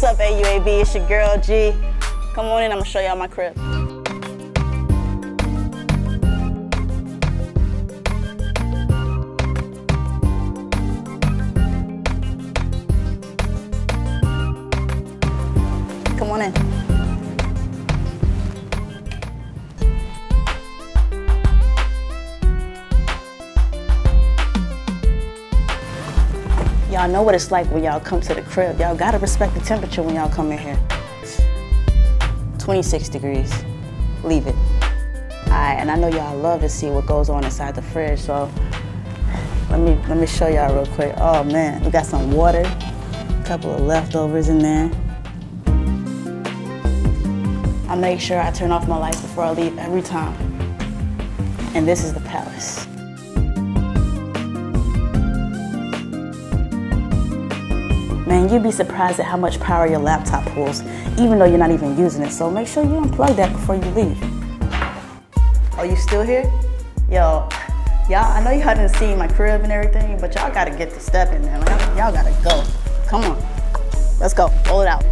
What's up, AUAB? It's your girl G. Come on in, I'm gonna show y'all my crib. Come on in. Y'all know what it's like when y'all come to the crib. Y'all gotta respect the temperature when y'all come in here. 26 degrees. Leave it. Alright, and I know y'all love to see what goes on inside the fridge, so let me let me show y'all real quick. Oh man, we got some water, a couple of leftovers in there. I make sure I turn off my lights before I leave every time. And this is the palace. Man, you'd be surprised at how much power your laptop pulls, even though you're not even using it. So make sure you unplug that before you leave. Are you still here? Yo, y'all, I know y'all didn't seen my crib and everything, but y'all gotta get to stepping, man. Y'all gotta go. Come on. Let's go. Roll it out.